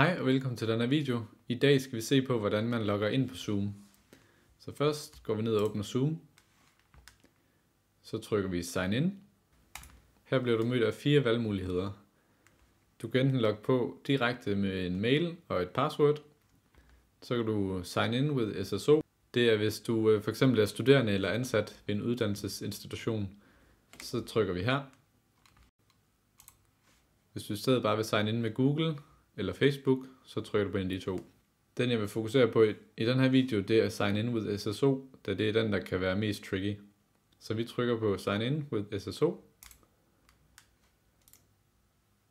Hej og velkommen til denne video. I dag skal vi se på, hvordan man logger ind på Zoom. Så først går vi ned og åbner Zoom. Så trykker vi Sign In. Her bliver du mødt af fire valgmuligheder. Du kan enten logge på direkte med en mail og et password. Så kan du Sign In with SSO. Det er hvis du øh, for eksempel er studerende eller ansat ved en uddannelsesinstitution. Så trykker vi her. Hvis du i stedet bare vil sign in med Google eller Facebook, så trykker du på en af de to. Den jeg vil fokusere på i, i den her video, det er Sign In with SSO, da det er den, der kan være mest tricky. Så vi trykker på Sign In with SSO.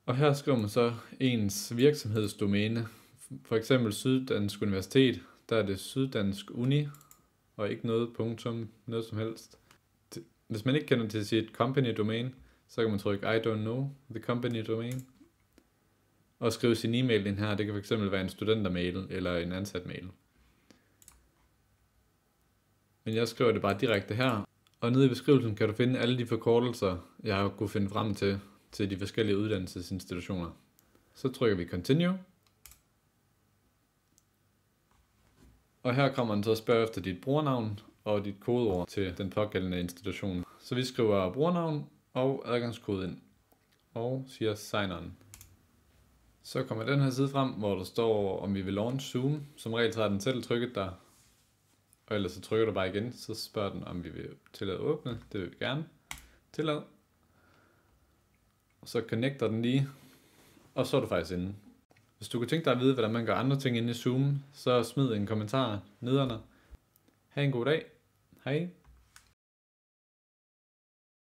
Og her skriver man så ens virksomhedsdomæne. For eksempel Syddansk Universitet, der er det Syddansk Uni, og ikke noget punktum, noget som helst. Hvis man ikke kender til sit company domain, så kan man trykke I don't know the company domain. Og skrive sin e-mail ind her. Det kan fx være en studentermail eller en ansat mail. Men jeg skriver det bare direkte her. Og nede i beskrivelsen kan du finde alle de forkortelser, jeg har kunne finde frem til, til de forskellige uddannelsesinstitutioner. Så trykker vi Continue. Og her kommer den så spørge efter dit brugernavn og dit kodeord til den pågældende institution. Så vi skriver brugernavn og adgangskode ind og siger sign on. Så kommer den her side frem, hvor der står, om vi vil launch Zoom. Som regel så har den selv trykket der. Og ellers så trykker du bare igen, så spørger den, om vi vil tillade at åbne. Det vil vi gerne. Tillad. Og så connecter den lige. Og så er du faktisk inde. Hvis du kunne tænke dig at vide, hvordan man gør andre ting inde i Zoom, så smid en kommentar nederne. Ha' en god dag. Hej.